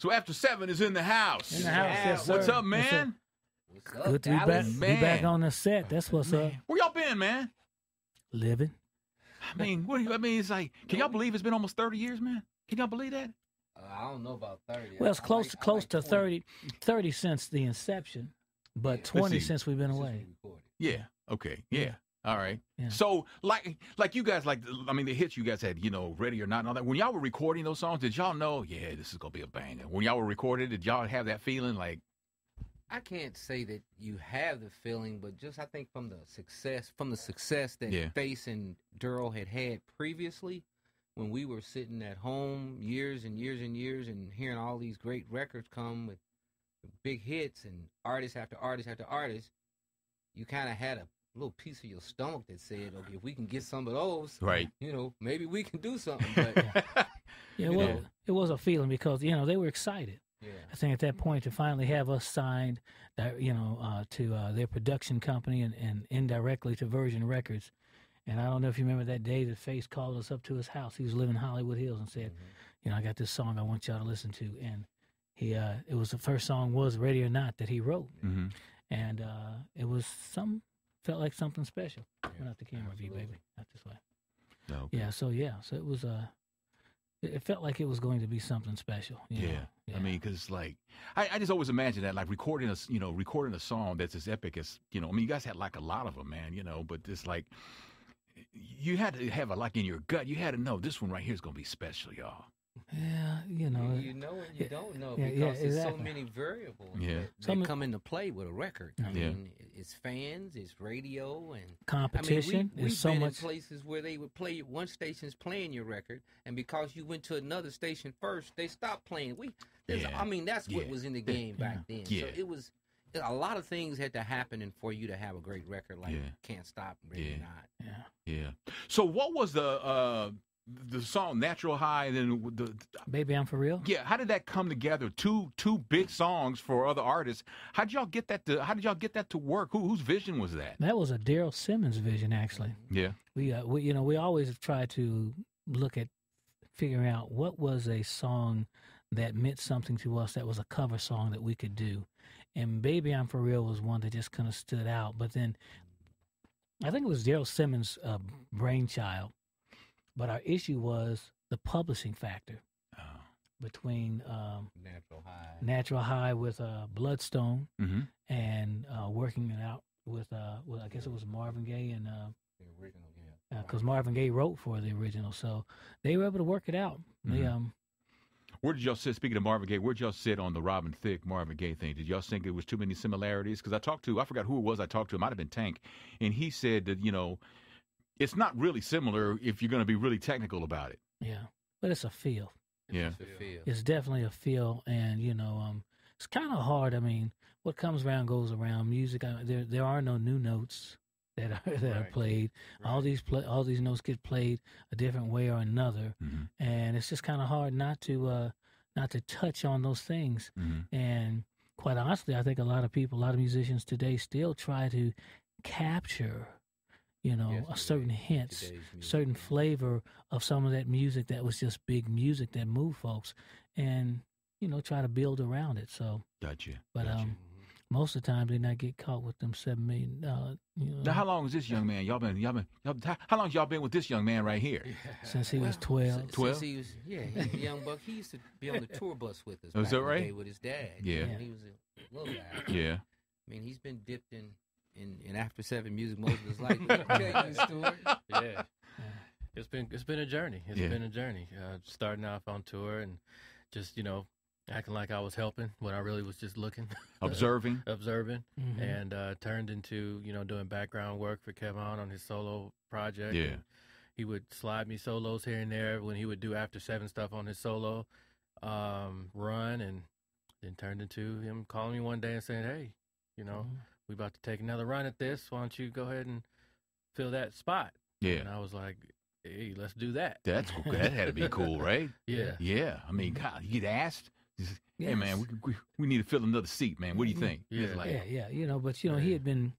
So after seven is in the house. In the house, yes, What's up, man? What's up, Good to be back, Dallas? be back Man. on the set. That's what's up. Where y'all been, man? Living. I mean, what do you, I mean, it's like, can y'all believe it's been almost thirty years, man? Can y'all believe that? Uh, I don't know about thirty. Well, it's I close like- to close like to 20 30, 30 since the inception, but twenty since we've been since away. we. Yeah. Okay. Yeah. All right. Yeah. So, like, like you guys, like, I mean, the hits you guys had, you know, ready or not, and all that. When y'all were recording those songs, did y'all know, yeah, this is gonna be a banger? When y'all were recording, did y'all have that feeling, like, I can't say that you have the feeling, but just I think from the success, from the success that Yeah. Face and Daryl had had previously, when we were sitting at home years and years and years and hearing all these great records come with big hits and artist after artist after artist, you kind of had a little piece of your stomach that said, okay, if we can get some of those, Right. you know, maybe we can do something. But Yeah, well, know. it was a feeling because you know they were excited. yeah, I think at that point to finally have us signed, that you know, uh, to uh, their production company and, and indirectly to Virgin Records. And I don't know if you remember that day that Face called us up to his house. He was living in Hollywood Hills and said, you know, I got this song I want y'all to listen to. And he, uh, it was the first song was Ready or Not that he wrote. mm-hmm. And uh, it was some, felt like something special. Yeah, Went out the camera view, baby. Not this way. no. Yeah. So yeah. So it was. Uh, it felt like it was going to be something special. you Yeah. I mean, because like, I, I just always imagine that, like recording a, you know, recording a song that's as epic as, you know, I mean, you guys had like a lot of them, man, you know, but it's like, you had to have a like in your gut. You had to know this one right here is gonna be special, y'all. Yeah, you know. you, you know and you yeah, don't know yeah, yeah, because there's exactly. so many variables Yeah. that, that Some- come into play with a record. I Yeah. mean, it's fans, it's radio, and competition I mean, we, we've so been much. in places where they would play one station's playing your record, and because you went to another station first, they stopped playing. We, Yeah. I mean, that's what was in the game back then. Yeah. So it was a lot of things had to happen and for you to have a great record like Yeah. Can't Stop, Ready or Yeah. Not. Yeah. Yeah. So what was the uh the song Natural High and then the Baby, I'm for real. yeah, how did that come together? Two two big songs for other artists. How did y'all get that to how did y'all get that to work? Who whose vision was that? That was a Daryl Simmons vision, actually. Yeah. We, uh, we, you know, we always try to look at figuring out what was a song that meant something to us that was a cover song that we could do. And Baby I'm For Real was one that just kind of stood out. But then I think it was Daryl Simmons' uh, brainchild. But our issue was the publishing factor Oh. between um, Natural High. Natural High with uh, Bloodstone Mm-hmm. and uh, working it out with, uh, with, I guess it was Marvin Gaye and uh, the original, yeah. because Marvin Gaye wrote for the original, so they were able to work it out. They Mhm. um, Where did y'all sit? Speaking of Marvin Gaye, where did y'all sit on the Robin Thicke Marvin Gaye thing? Did y'all think it was too many similarities? Because I talked to, I forgot who it was I talked to. It might have been Tank, and he said that you know, it's not really similar if you're going to be really technical about it. yeah, but it's a feel. Yeah. The feel. It's definitely a feel, and you know, um, it's kind of hard. I mean, what comes around goes around. Music, I, there there are no new notes that are that are Right. played. All Right. these play, all these notes get played a different way or another, Mm-hmm. and it's just kind of hard not to uh, not to touch on those things. Mm-hmm. And quite honestly, I think a lot of people, a lot of musicians today still try to capture, you know, Yes, a certain hints, certain flavor of some of that music that was just big music that moved folks, and you know, try to build around it. So, Gotcha. but gotcha. um, most of the time they not get caught with them seven million dollar. You know, now, how long is this young man? Y'all been, y'all been, y'all, how, how long y'all been with this young man right here? Since he was 12. since- 12? Since he was, yeah, he was young buck. He used to be on the tour bus with us. Is back that in the right? day With his dad. Yeah. When he was a little guy. Yeah. I mean, he's been dipped in, in, in after seven music most of his life. Tell yeah. It's been it's been a journey. It's Yeah. been a journey. Uh, starting off on tour and just you know acting like I was helping when I really was just looking, Observing. observing, Mhm. and uh, turned into you know doing background work for Kevon on his solo project. Yeah. And he would slide me solos here and there when he would do after seven stuff on his solo um, run, and then turned into him calling me one day and saying, "Hey, you know, Mhm. We about to take another run at this. Why don't you go ahead and fill that spot?" Yeah. And I was like, "Hey, let's do that." That's cool. That had to be cool, right? Yeah. Yeah. I mean, God, you get asked. just, Hey, man, we, we, we need to fill another seat, man. What do you Mhm. think? It's Yeah. like, yeah, yeah, you know, but you know, he had been,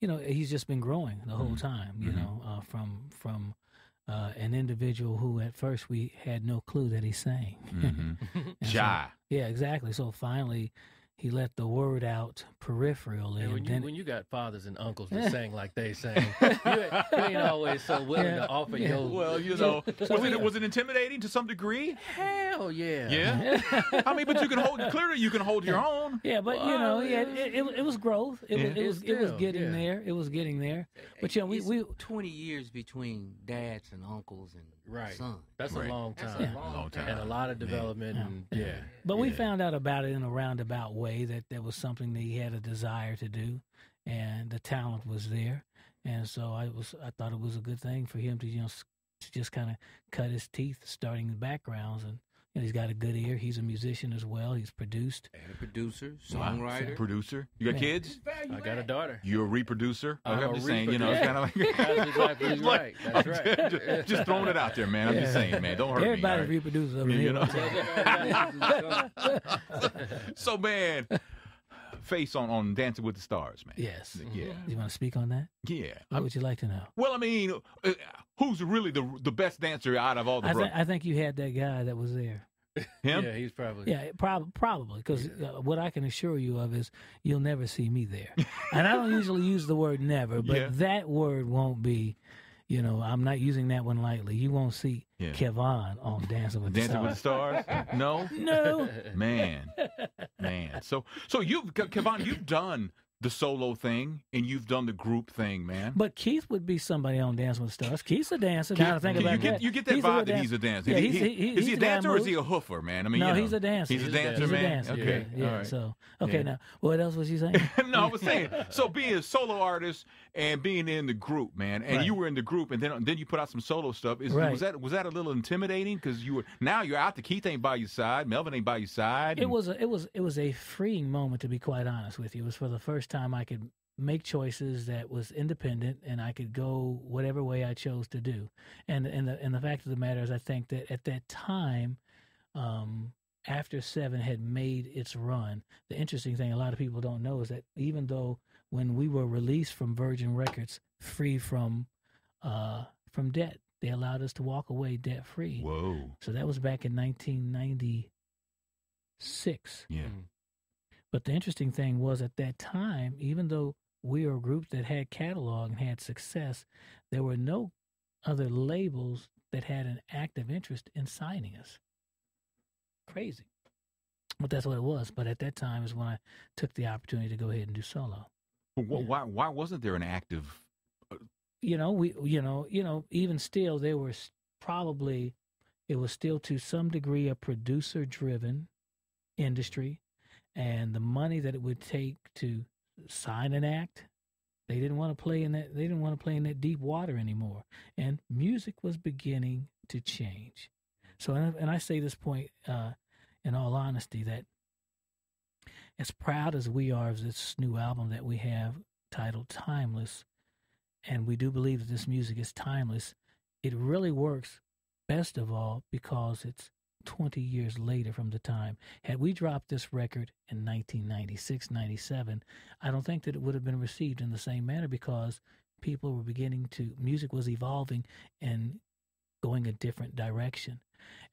you know, he's just been growing the whole Mhm. time. You Mhm. know, uh, from from uh, an individual who at first we had no clue that he sang. And so- Yeah, exactly. So finally, he let the word out peripheral, And and when you then when you got fathers and uncles that sang like they sang, you, ain't- always so willing Yeah, to offer yeah. your Well, you know, So was we- it was it intimidating to some degree? hell yeah. Yeah. I mean, but you can hold clearly you can hold your own. Yeah, but you know, Well, yeah, it, it, it was growth. It Yeah. was it was, it was getting yeah. there. It was getting there. But you know, we It's we 20 years between dads and uncles and Right. sons. That's Right. a long That's time. a long, Long time. time. And a lot of development Yeah. and yeah. but we Yeah. found out about it in a roundabout way that there was something that he had a desire to do, and the talent was there, and so I was I thought it was a good thing for him to you know s- to just kind of cut his teeth starting the backgrounds and. You know, he's got a good ear. He's a musician as well. He's produced. And a producer, Wow. songwriter. Producer. You got Yeah. kids? I got a daughter. You're a reproducer? I'm I'm a just saying, you know, it's kind of like That's exactly like- right. That's right. just, just throwing it out there, man. I'm just saying, man. Don't hurt Everybody me. reproduces over Yeah, you here. know. Son. all right? so, man, face on on Dancing with the Stars, man. yes. Yeah. You want to speak on that? Yeah. What would you like to know? Well, I mean, uh, who's really the the best dancer out of all the I, th- I think you had that guy that was there. Him? Yeah, he's probably Yeah, prob- probably because uh, what I can assure you of is you'll never see me there. and I don't usually use the word never, but Yeah. that word won't be. You know, I'm not using that one lightly. You won't see Yeah. Kevon on Dancing with the Dancing with the Stars. Stars? No, No, man, man. So, so you've Kevon, you've done the solo thing and you've done the group thing, man. but Keith would be somebody on Dancing with the Stars. Keith's a dancer. now to think you about get that, you get that He's a vibe that he's a dancer. Yeah, he's- he- he- is he a dancer or is he a hoofer, man? I mean, no, you know. he's a dancer. He's a He's a dancer, He's a man. dancer. Okay, Yeah, yeah. all right. So okay, Yeah. now what else was you saying? no, I was saying. So being a solo artist and being in the group, man, and Right. you were in the group, and then then you put out some solo stuff. Is, Right. Was that was that a little intimidating? Because you were now you're out. The Keith ain't by your side. Melvin ain't by your side. It was a, it was it was a freeing moment to be quite honest with you. It was for the first time I could make choices that was independent and I could go whatever way I chose to do. And and the and the fact of the matter is I think that at that time um after 7 had made its run, the interesting thing a lot of people don't know is that even though when we were released from Virgin Records free from uh from debt, they allowed us to walk away debt free. Whoa. So that was back in 1996. Yeah. But the interesting thing was at that time, even though we were a group that had catalog and had success, there were no other labels that had an active interest in signing us. Crazy. But that's what it was. But at that time is when I took the opportunity to go ahead and do solo. But Yeah. Why why wasn't there an active? Uh, you know we you know you know even still there was probably it was still to some degree a producer driven industry and the money that it would take to sign an act they didn't want to play in that they didn't want to play in that deep water anymore and music was beginning to change. So and, i say this point uh in all honesty that as proud as we are of this new album that we have titled timeless and we do believe that this music is timeless, it really works best of all because it's 20 years later from the time. Had we dropped this record in 1996, 97, I don't think that it would have been received in the same manner because people were beginning to, music was evolving and going a different direction.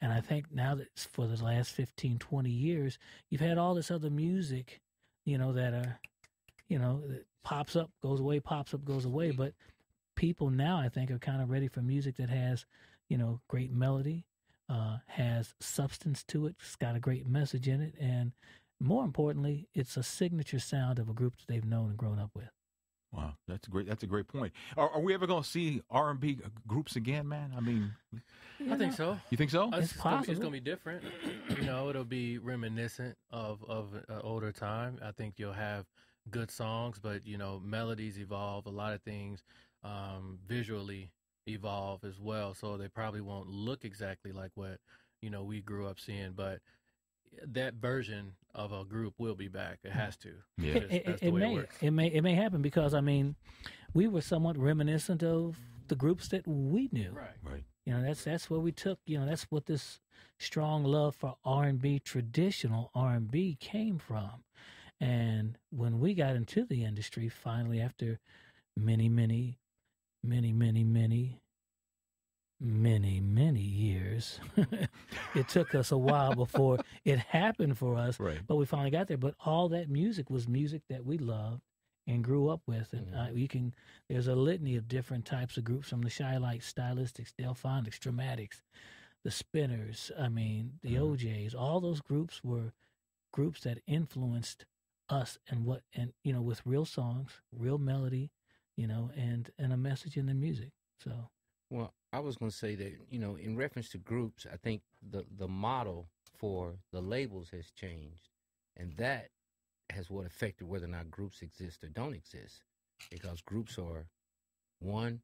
And I think now that for the last 15, 20 years, you've had all this other music, you know, that are, you know, that pops up, goes away, pops up, goes away. But people now, I think, are kind of ready for music that has, you know, great melody, uh, has substance to it, it's got a great message in it, and more importantly, it's a signature sound of a group that they've known and grown up with. Wow, that's a great. That's a great point. Are, are we ever going to see R and B groups again, man? I mean, I think so. you think so? It's It's, gonna, be- it's gonna be different. you know, it'll be reminiscent of of an older time. I think you'll have good songs, but you know, melodies evolve. A lot of things um, visually evolve as well, so they probably won't look exactly like what you know we grew up seeing. But that version of a group will be back. It mm. has to. Yeah. It, Just- it, it may it it may it may happen because I mean, we were somewhat reminiscent of the groups that we knew. Right. Right. You know, that's that's where we took. You know, that's what this strong love for R and B, traditional R and B, came from. And when we got into the industry, finally, after many, many, many, many, many many, many years. it took us a while before it happened for us, Right. but we finally got there. But all that music was music that we loved and grew up with. And uh, Mhm. you can, there's a litany of different types of groups from the Chi-Lites, Stylistics, Delphonics, Dramatics, the Spinners, I mean, the Mhm. O'Jays, all those groups were groups that influenced us and what, and, you know, with real songs, real melody, you know, and, and a message in the music. So, Well, I was going to say that you know, in reference to groups, I think the the model for the labels has changed, and that has what affected whether or not groups exist or don't exist, because groups are one,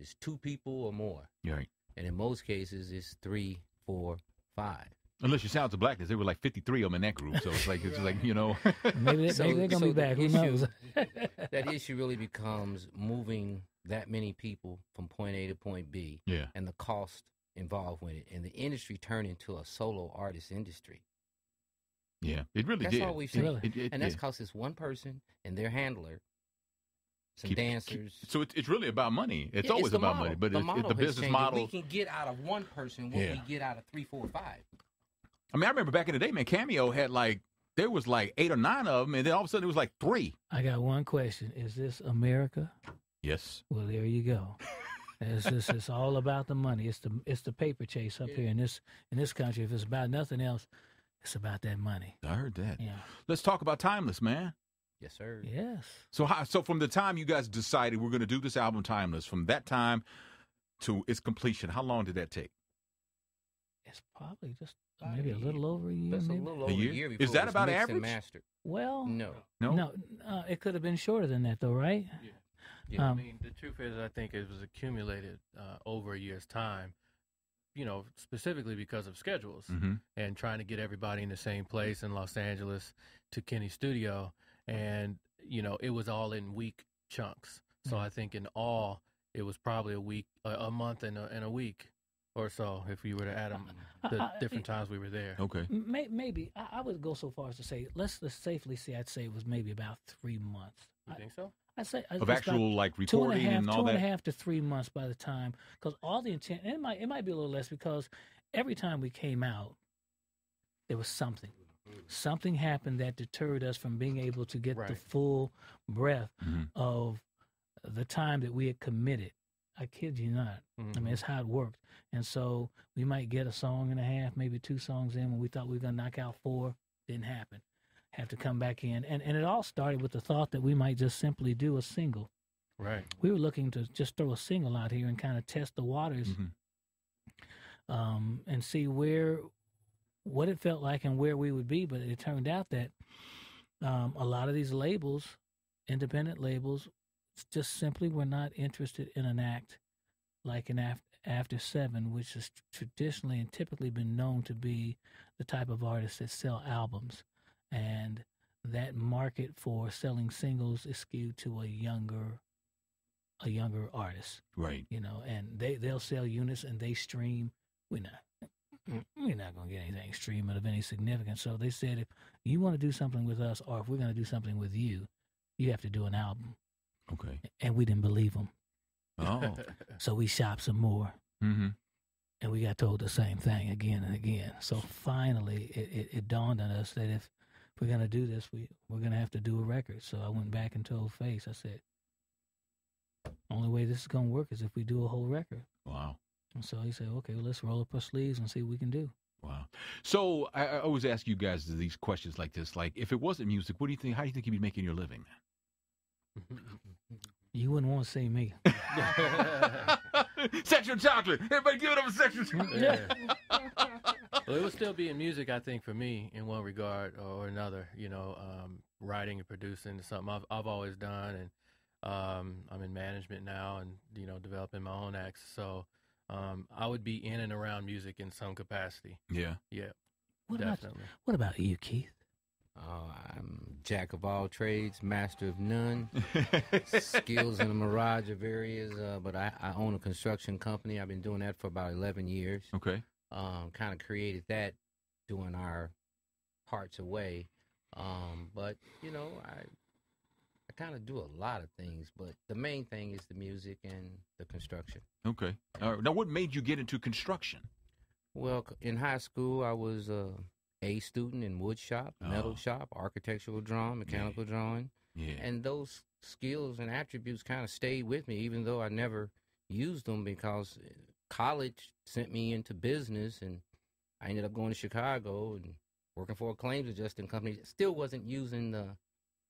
it's two people or more, right. and in most cases, it's three, four, five. Unless you Sounds of Blackness, there were like 53 of them in that group. So it's like, it's like, you know. maybe, they, So- maybe they're going to so be the back. Who knows? That issue really becomes moving that many people from point A to point B, yeah. and the cost involved with it, and the industry turned into a solo artist industry. Yeah. It really That's did. all we've seen. Really? it- it and that's did. because it's one person and their handler, some Keep- keep- dancers. So it's, it's really about money. It's Yeah, always the about model. money, but the, it's, model it's the business changed. model. We can get out of one person what Yeah. we get out of three, four, five. I mean, I remember back in the day, man, Cameo had like, there was like eight or nine of them, and then all of a sudden it was like three. I got one question. Is this America? Yes. Well, there you go. It's just, it's all about the money. It's the it's the paper chase up here in this in this country. If it's about nothing else, it's about that money. I heard that. Yeah. Let's talk about Timeless, man. Yes, sir. Yes. So, how, so from the time you guys decided we're going to do this album, Timeless, from that time to its completion, how long did that take? It's probably just maybe a little over a year. That's a maybe. little over a year? year. Is that it was about mixed and average? Mastered. Well, No. No. no, uh, it could have been shorter than that, though, right? Yeah. I Um, mean, the truth is, I think it was accumulated uh, over a year's time. You know, specifically because of schedules Mm-hmm. and trying to get everybody in the same place in Los Angeles to Kenny Studio, and you know, it was all in week chunks. So Yeah. I think in all, it was probably a week, a, a month, and a, and a week or so if you were to add them the I- I- different times we were there. Okay. May, maybe I, I would go so far as to say let's, let's safely say I'd say it was maybe about three months. You I, think so? I say Of actual like two and recording a half, and all two and that. a half to three months by the time, because all the intent, and it might it might be a little less because every time we came out, there was something, something happened that deterred us from being able to get the full breath Mhm. of the time that we had committed. I kid you not. I Mhm. mean, it's how it worked. And so we might get a song and a half, maybe two songs in when we thought we were going to knock out four. Didn't happen. Have to come back in. And, and it all started with the thought that we might just simply do a single. right. We were looking to just throw a single out here and kind of test the waters Mhm. um, and see where, what it felt like and where we would be. But it turned out that um, a lot of these labels, independent labels, just simply were not interested in an act like an after, after seven, which has traditionally and typically been known to be the type of artists that sell albums, and that market for selling singles is skewed to a younger, a younger artist Right. you know, and they they'll sell units and they stream. We're not we're not gonna get anything streaming of any significance. So they said if you want to do something with us, or if we're gonna do something with you, you have to do an album. Okay. And we didn't believe them, Oh. so we shopped some more, mm-hmm. and we got told the same thing again and again. So finally, it, it, it dawned on us that if we're gonna do this, we we're gonna have to do a record. So I went back and told Face, I said, only way this is gonna work is if we do a whole record. Wow. And so he said, okay, well, let's roll up our sleeves and see what we can do. Wow. So I, I always ask you guys these questions like this. Like, if it wasn't music, what do you think? How do you think you'd be making your living, You wouldn't want to see me. man? sexual chocolate. Everybody give it up for sexual chocolate. Yeah. well, it would still be in music, I think, for me in one regard or another. You know, um, writing and producing is something I've I've always done, and um, I'm in management now, and you know, developing my own acts. So um, I would be in and around music in some capacity. Yeah. Yeah, What about, definitely. what about you, Keith? Uh, I'm jack of all trades, master of none. Skills in a mirage of areas, uh, but I, I own a construction company. I've been doing that for about 11 years. okay. Um, kind of created that doing our parts away. Um, but you know, I I kind of do a lot of things, but the main thing is the music and the construction. Okay. All right. Now, what made you get into construction? Well, in high school, I was a A student in wood shop, metal Oh. shop, architectural drawing, mechanical drawing, Yeah. and those skills and attributes kind of stayed with me, even though I never used them because uh, college sent me into business, and I ended up going to Chicago and working for a claims adjusting company. Still wasn't using the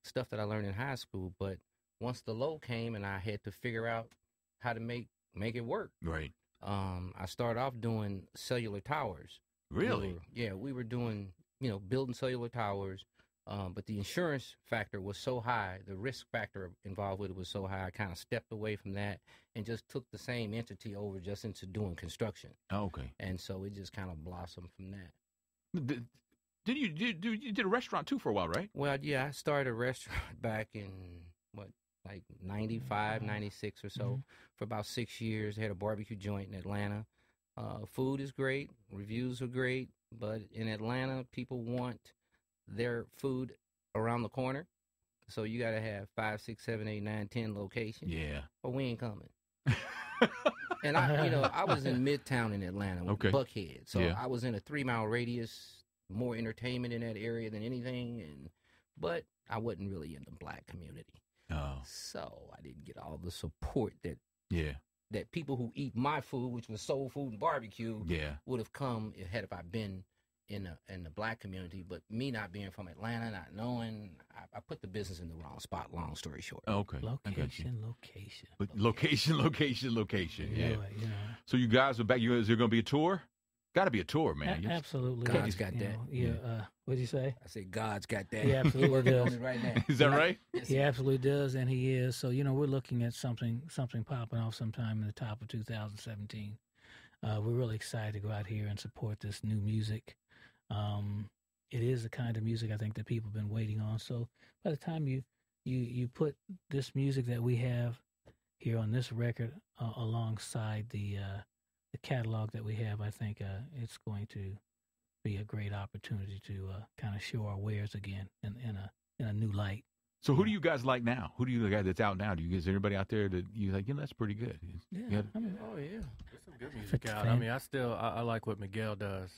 stuff that I learned in high school, but once the low came and I had to figure out how to make make it work. right. Um, I started off doing cellular towers. We Really? were- yeah, we were doing, you know, building cellular towers. Um, but the insurance factor was so high, the risk factor involved with it was so high. I kind of stepped away from that and just took the same entity over just into doing construction. Oh, okay. And so it just kind of blossomed from that. Did, did you did, you did a restaurant too for a while, right? Well, yeah, I started a restaurant back in what, like 95, Mhm. 96 or so Mhm. for about six years. Had a barbecue joint in Atlanta. Uh, food is great, reviews are great, but in Atlanta, people want their food around the corner. So you got to have five, six, seven, eight, nine, ten locations, Yeah. or we ain't coming. And I, you know, I was in Midtown in Atlanta, with Okay. Buckhead. So Yeah. I was in a three mile radius, more entertainment in that area than anything. And but I wasn't really in the black community, oh. so I didn't get all the support that Yeah. That people who eat my food, which was soul food and barbecue, Yeah. would have come if- had if I been in the in the black community. But me not being from Atlanta, not knowing, I, I put the business in the wrong spot. Long story short. Okay. I got you. Location, location. But location, location, location. You Yeah. know it, you know. So you guys are back. You is there going to be a tour? Got to be a tour, man. A- absolutely. God's Yes, got you that. know, yeah. Uh, what'd you say? I say God's got that. He absolutely working on does. right now. Is that Yeah. right? He absolutely does, and he is. So you know, we're looking at something something popping off sometime in the top of 2017. Uh, we're really excited to go out here and support this new music. Um, it is the kind of music I think that people have been waiting on. So by the time you you you put this music that we have here on this record uh, alongside the uh, the catalog that we have, I think uh, it's going to be a great opportunity to uh, kind of show our wares again in, in a in a new light. So who do you guys like now? Who do you guys that's out now? Do you is there anybody out there that you like? You know, that's pretty good. Yeah, Yeah. I mean, Oh yeah, there's some good music out. I mean, I still I, I like what Miguel does.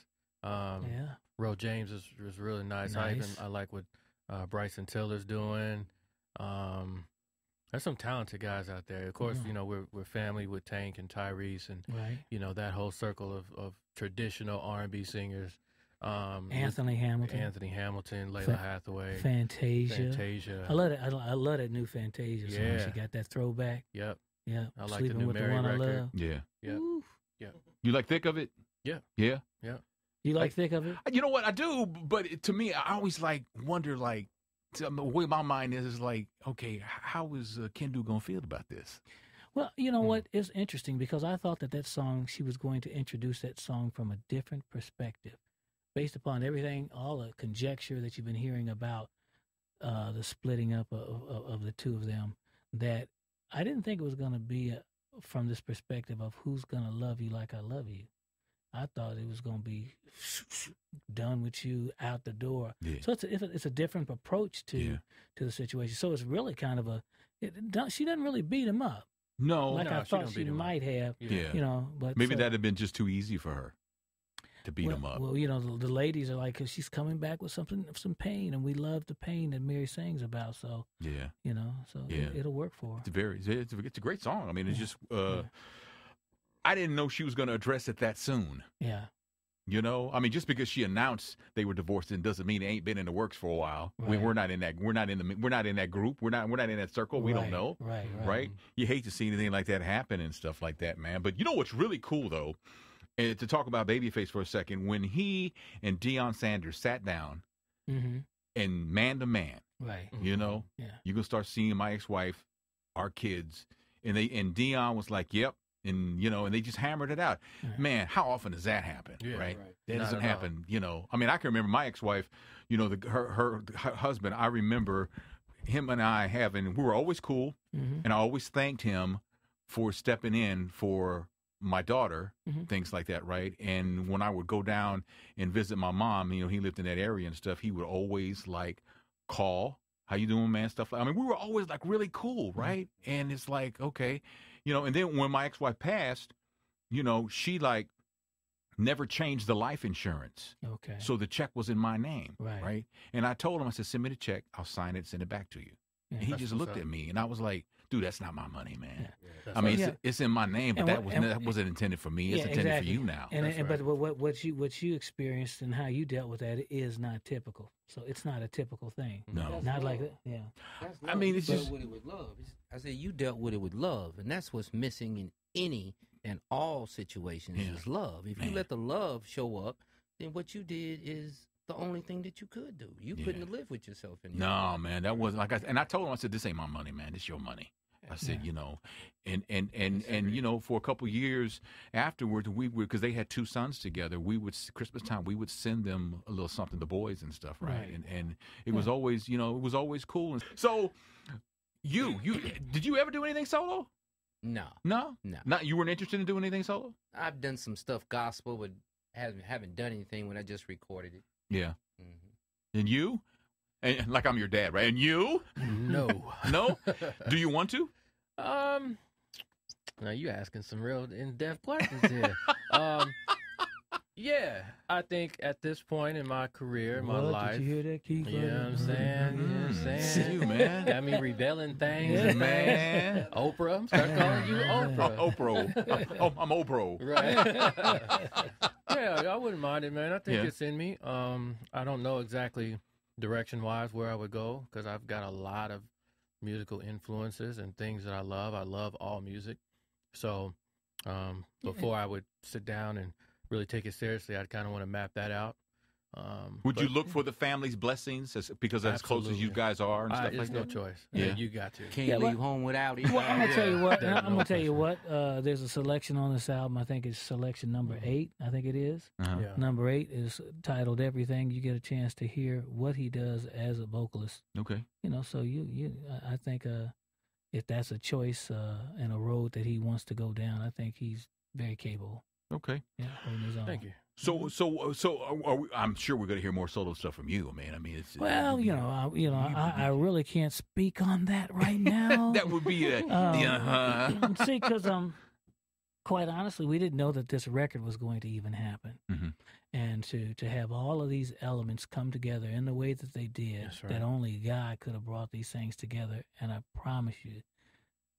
Um, yeah, Ro James is is really nice. I even Nice. I like what uh, Bryson Tiller's doing. Um, there's some talented guys out there. Of course, Yeah. you know we're we're family with Tank and Tyrese and right. you know that whole circle of, of traditional R and B singers. Um, Anthony Hamilton, Anthony Hamilton, Lalah Fa- Hathaway, Fantasia. Fantasia. I love it. I, I love that new Fantasia song. Yeah. She got that throwback. Yep, Yeah, I like the new with Mary the one I record. love. Yeah. yep. Ooh. You like thick of it? Yeah. Yeah. Yeah. You like Like- thick of it? You know what I do, but to me, I always like wonder like the way my mind is is like, okay, how is uh, Kendu gonna feel about this? Well, you know Hmm. what? It's interesting because I thought that that song she was going to introduce that song from a different perspective, based upon everything, all the conjecture that you've been hearing about uh, the splitting up of, of, of the two of them. That I didn't think it was going to be a, from this perspective of who's going to love you like I love you. I thought it was going to be done with you out the door. Yeah. So it's a, it's a, different approach to Yeah. to the situation. So it's really kind of a. It, don't- she doesn't really beat him up No. like no, I thought she beat him up. might have. yeah. You know, but Maybe so- that'd have been just too easy for her to beat well, him up. Well, you know, the, the ladies are like, 'cause she's coming back with something, some pain, and we love the pain that Mary sings about. So yeah. you know, so Yeah. it, it'll work for her. It's a very it's a, it's a great song. I mean, it's Yeah. just uh. I didn't know she was going to address it that soon. Yeah, You know, I mean, just because she announced they were divorced, it doesn't mean it ain't been in the works for a while. We, Right. we're not in that. We're not in the. We're not in that group. We're not. We're not in that circle. We don't know, Right, right. right? You hate to see anything like that happen and stuff like that, man. But you know what's really cool though, and to talk about Babyface for a second, when he and Deion Sanders sat down Mm-hmm. and man to man, Right. you know, Yeah. you can start seeing my ex-wife, our kids, and they and Deion was like, "Yep," and you know, and they just hammered it out. Right. Man, how often does that happen? Yeah, right? right. That Not doesn't happen. You know, I mean, I can remember my ex-wife. You know, the her her, her husband. I remember him and I having. We were always cool, Mm-hmm. and I always thanked him for stepping in for my daughter, Mhm. things like that, right? And when I would go down and visit my mom, you know, he lived in that area and stuff. He would always like call. how you doing, man? Stuff like I mean, we were always like really cool, Mm-hmm. right? And it's like, okay, you know. And then when my ex-wife passed, you know, she like never changed the life insurance, Okay. so the check was in my name, Right. right? And I told him, I said, send me the check, I'll sign it, send it back to you. Yeah. He just looked up. at me, and I was like, dude, that's not my money, man. That's I mean, Yeah. it's, it's in my name, but And that was and- that wasn't intended for me. It's intended exactly. for you now. And, and right. but what what you what you experienced and how you dealt with that is not typical. So it's not a typical thing. Mm-hmm. No. That's Not like that. Yeah. That's I mean, it's just- with it with love. It's- I said you dealt with it with love, and that's what's missing in any and all situations Yeah. is love. If Man. you let the love show up, then what you did is the only thing that you could do. You Yeah. couldn't live with yourself anymore. No, man, that wasn't like I and I told him I said this ain't my money, man. This your money. I said, Yeah. you know, and and and and you know, for a couple years afterwards, we were because they had two sons together. We would Christmas time we would send them a little something, the boys and stuff, right? Right. And and it was always, you know, it was always cool. And so, you you did you ever do anything solo? No, No, no. not you weren't interested in doing anything solo. I've done some stuff gospel, but haven't haven't done anything when I just recorded it. Yeah, hmm and you, and like I'm your dad, right? And you, No. no, do you want to? Um, now you asking some real in-depth questions here. um, yeah, I think at this point in my career, in my What? life, Did you hear that, Keith? you know what I'm saying? You know what I'm Mm, saying? you, man. Got me revealing things, Yeah, man. things. Oprah, I'm start calling you Oprah. Oh, Oprah. oh, I'm Oprah. Right. yeah, I wouldn't mind it, man. I think Yeah. it's in me. Um, I don't know exactly direction wise where I would go because I've got a lot of musical influences and things that I love. I love all music. So, um, Yeah. before I would sit down and really take it seriously, I'd kind of want to map that out. Um, Would you look for the family's blessings as, because as close as you guys are and I, stuff it's like no that? choice. Yeah. Yeah, you got to. Can't Yeah, well- leave home without it. Well, I'm gonna tell you what. I'm no gonna tell you what. Uh, there's a selection on this album. I think it's selection number Mhm. eight. I think it is. Uh-huh. Yeah. Number eight is titled "Everything." You get a chance to hear what he does as a vocalist. Okay. You know, so you you. I- I think uh, if that's a choice uh, and a road that he wants to go down, I think he's very capable. Okay. Yeah, holding his own. Thank you. So, so, so, are, are we, I'm sure we're going to hear more solo stuff from you, man. I mean, it's Well, you know, I, you know, I, I really can't speak on that right now. that would be a Um, uh-huh. See, because um, quite honestly, we didn't know that this record was going to even happen, Mhm. and to to have all of these elements come together in the way that they did, right. that only God could have brought these things together. And I promise you,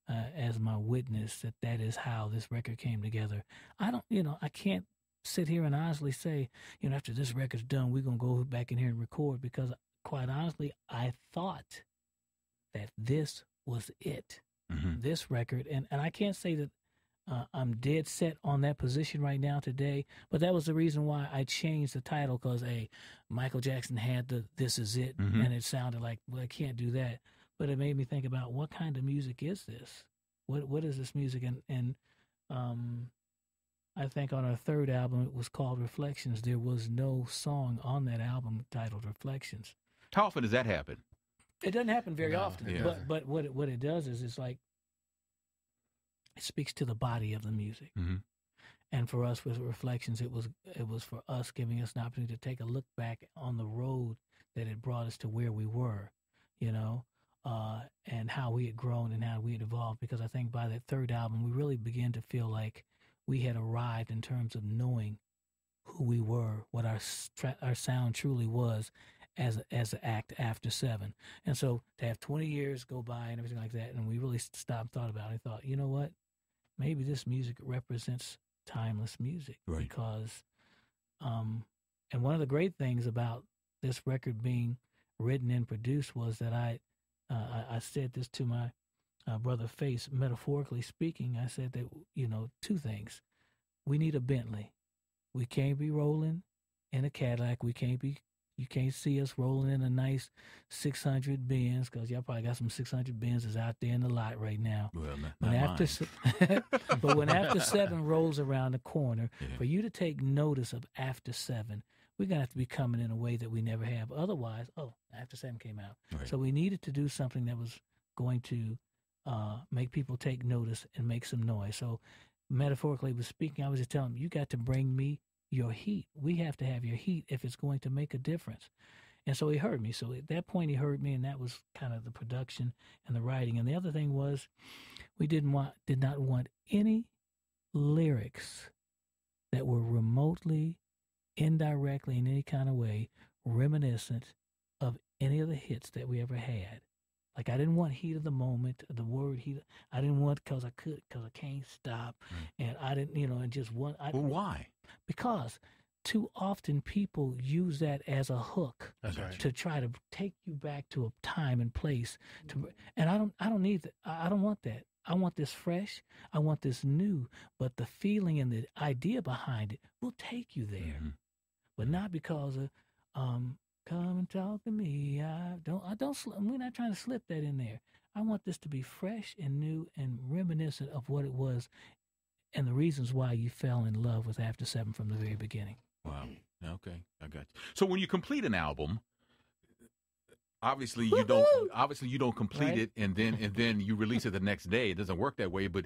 uh, as my witness, that that is how this record came together. I don't, you know, I can't sit here and honestly say, you know, after this record's done, we're gonna go back in here and record because, quite honestly, I thought that this was it Mhm. this record, and, and I can't say that uh, I'm dead set on that position right now today, but that was the reason why I changed the title because hey, Michael Jackson had the "This Is It," Mhm. and it sounded like well, I can't do that, but it made me think about what kind of music is this? What what is this music? And and um, I think on our third album it was called Reflections. There was no song on that album titled Reflections. How often does that happen? It doesn't happen very No, often, it but but what it, what it does is it's like it speaks to the body of the music. Mhm. And for us with reflections, it was it was for us giving us an opportunity to take a look back on the road that had brought us to where we were, you know, uh, and how we had grown and how we had evolved. Because I think by that third album, we really began to feel like we had arrived in terms of knowing who we were, what our stra- our sound truly was, as a, as an act after seven. And so to have 20 years go by and everything like that, and we really stopped, and thought about it, and thought, you know what? Maybe this music represents timeless music Right. because, um, and one of the great things about this record being written and produced was that I, uh, I, I said this to my uh, brother Face, metaphorically speaking. I said that you know two things: we need a Bentley. We can't be rolling in a Cadillac. We can't be. You can't see us rolling in a nice 600 Benz because y'all probably got some 600 Benzes out there in the lot right now. Well, not, not after, se- but when after seven rolls around the corner, Yeah. for you to take notice of after seven, we're gonna have to be coming in a way that we never have. Otherwise, oh, after seven came out, Right. so we needed to do something that was going to uh, make people take notice and make some noise. So, metaphorically was speaking, I was just telling them, you got to bring me your heat. We have to have your heat if it's going to make a difference. And so he heard me. So at that point, he heard me, and that was kind of the production and the writing. And the other thing was, we didn't want, did not want any lyrics that were remotely, indirectly, in any kind of way, reminiscent of any of the hits that we ever had. Like I didn't want heat of the moment, the word heat. I didn't want because I could, because I can't stop, mm. and I didn't, you know, and just one. I, Well, why? because too often people use that as a hook That's Gotcha. right. to try to take you back to a time and place to and i don't i don't need that I don't want that i want this fresh. I want this new. But the feeling and the idea behind it will take you there. Mhm. but not because of um come and talk to me. I don't i don't we're not trying to slip that in there. I want this to be fresh and new and reminiscent of what it was and the reasons why you fell in love with after seven from the very beginning. Wow. Okay, I got you. So when you complete an album, obviously you don't obviously you don't complete Right. it and then and then you release it the next day. It doesn't work that way. But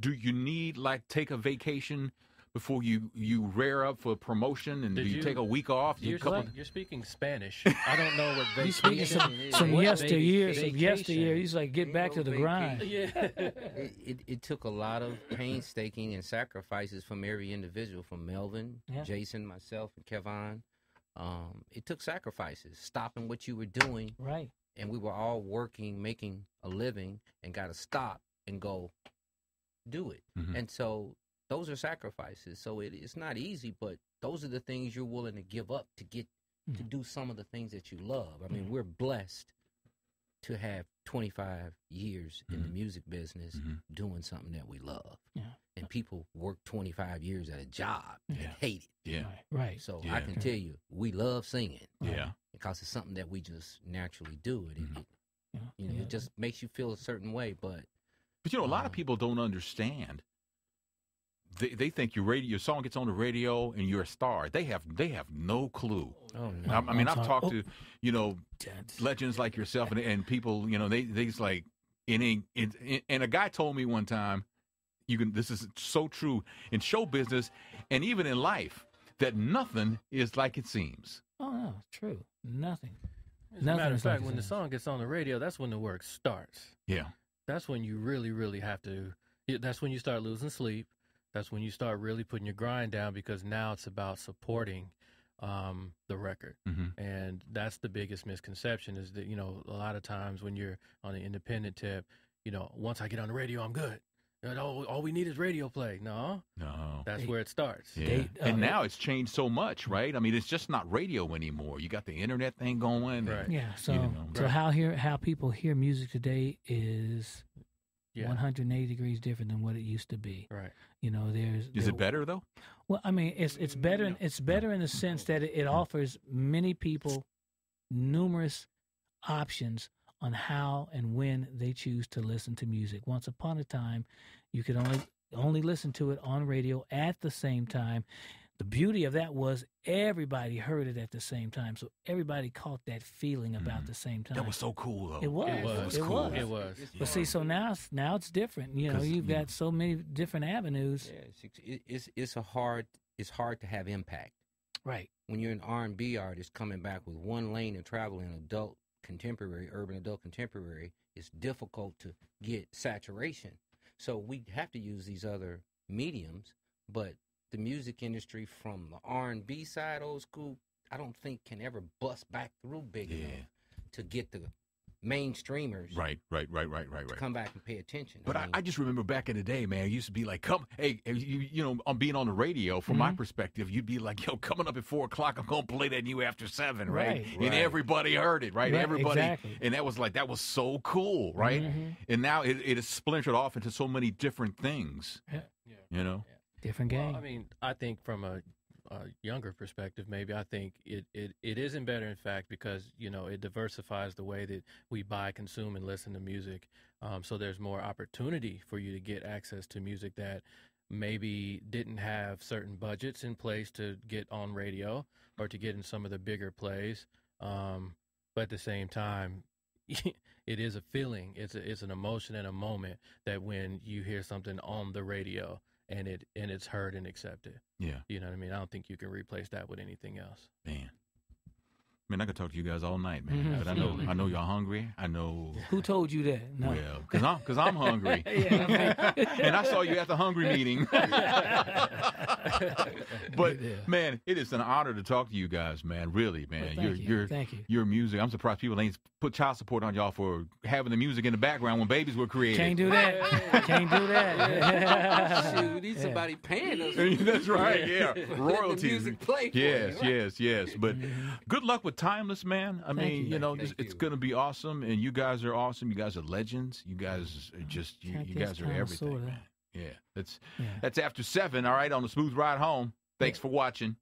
do you need like take a vacation before you you rear up for promotion and do you, you- take a week off? You You're, couple- spe- you're speaking Spanish. I don't know what He's speaking some, is. some What yesteryear, some vacation? yesteryear. He's like, get back to the grind. Yeah. it, it, it took a lot of painstaking and sacrifices from every individual, from Melvin, Yeah. Jason, myself, and Kevon. Um, it took sacrifices, stopping what you were doing, Right. and we were all working, making a living, and got to stop and go do it. Mhm. And so those are sacrifices. So it, it's not easy, but those are the things you're willing to give up to get to Mhm. do some of the things that you love. I mean, Mhm. we're blessed to have 25 years in the Mhm. music business Mhm. doing something that we love. Yeah. And people work 25 years at a job and hate it. Yeah. Right. Right. So Yeah. I can tell you, we love singing Yeah. because it's something that we just naturally do. It, Mhm. it Yeah. you know, Yeah. it just makes you feel a certain way. But But you know, a lot of Um, people don't understand. They they think your radio your song gets on the radio and you're a star. They have they have no clue. oh I, no, I mean, I'm I've talked Oh. to you know That's- legends like yourself and, and people, you know, they they just like it ain't it, it- and a guy told me one time, you can this is so true in show business and even in life that nothing is like it seems. Oh no, it's true. Nothing. As a Nothing matter of is like fact, when the sounds. song gets on the radio, that's when the work starts. Yeah. That's when you really, really have to. That's when you start losing sleep. That's when you start really putting your grind down because now it's about supporting um, the record. hmm And that's the biggest misconception is that, you know, a lot of times when you're on the independent tip, you know, once I get on the radio, I'm good. You all, all we need is radio play. No, No. that's Hey, where it starts. Yeah. They- and uh, now it's changed so much, right? I mean, it's just not radio anymore. You got the internet thing going. Right. Yeah. So know, so right. how hear how people hear music today is Yeah. 180 degrees different than what it used to be. Right. You know, there's Is there- it better though? Well, I mean, it's it's better. In, it's better in the sense that it, it offers many people numerous options on how and when they choose to listen to music. Once upon a time, you could only only listen to it on radio at the same time. The beauty of that was everybody heard it at the same time, so everybody caught that feeling about Mhm. the same time. That was so cool though. It was. It was. It was It cool. was. It was. But see, so now it's now it's different. You know, you've you got know- so many different avenues. yeah, it's, it's it's a hard it's hard to have impact. Right. when you're an R&B artist coming back with one lane of traveling adult contemporary, urban adult contemporary, it's difficult to get saturation. So we have to use these other mediums, but the music industry from the R&B side, old school, I don't think can ever bust back through big Yeah. enough to get the mainstreamers Right, right, right, right, right, right. come back and pay attention. But I, mean, I just remember back in the day, man. It used to be like, come, hey, hey, you, you know, I'm being on the radio. From my Mhm. perspective, you'd be like, yo, coming up at four o'clock, I'm gonna play that new after seven, right? Right. And Right. everybody heard it, right? Right, Everybody, exactly. and that was like that was so cool, right? Mhm. And now it, it is splintered off into so many different things. Yeah. Yeah. You know, Different game. Well, I mean, I think from a, a younger perspective, maybe I think it, it, it isn't better, in fact, because you know it diversifies the way that we buy, consume, and listen to music. Um, so there's more opportunity for you to get access to music that maybe didn't have certain budgets in place to get on radio or to get in some of the bigger plays. Um, but at the same time, it is a feeling. It's a, it's an emotion and a moment that when you hear something on the radio and it and it's heard and accepted. yeah, You know what I mean? I don't think you can replace that with anything else. man. Man, I could talk to you guys all night, man. Mhm. But I know, I know y'all hungry. I know. Who told you that? No. Well, because I'm, cause I'm hungry. Yeah, and I saw you at the hungry meeting. but Yeah. man, it is an honor to talk to you guys, man. Really, man. Well, your thank you. your Thank you. your music. I'm surprised people ain't put child support on y'all for having the music in the background when babies were created. Can't do that. Can't do that. Shoot, we need Yeah. somebody paying us. That's right. Yeah, Let the royalties. music play for Yes, you. yes, yes. But good luck with Timeless, man. I Thank mean, you. you know, Thank it's, going to be awesome, and you guys are awesome. You guys are legends. You guys are just you, you guys are everything, man. Yeah, that's Yeah. that's after seven. All right, on the smooth ride home. Thanks for watching.